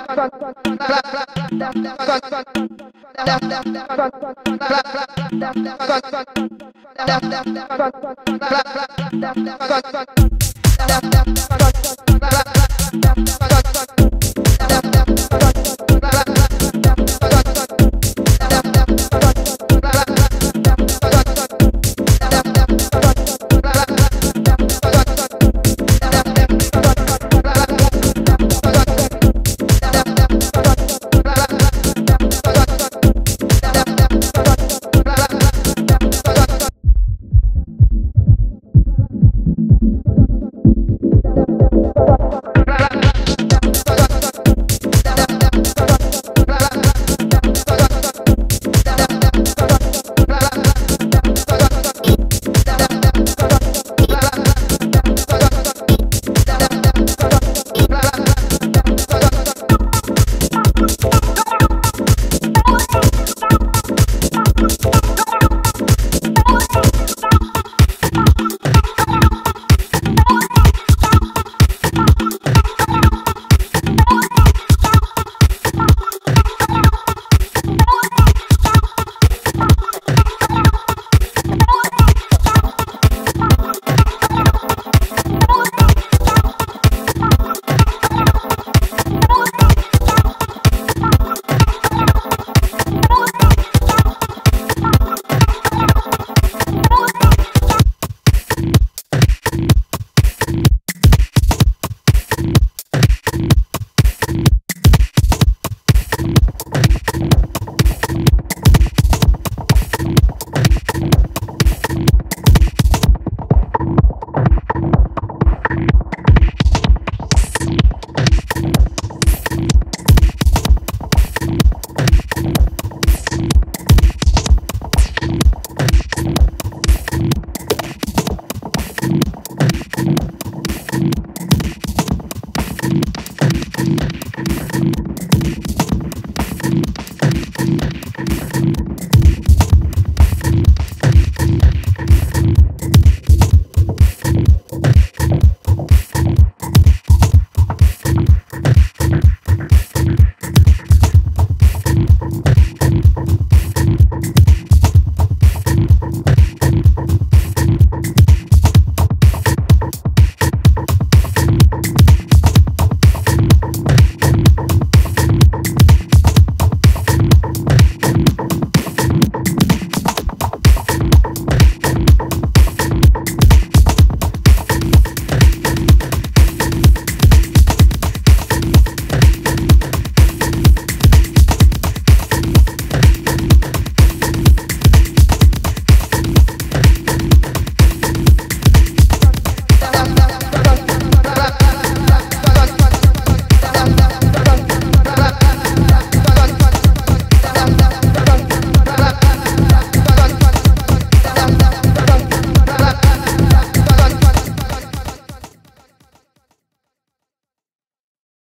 Dap dap dap dap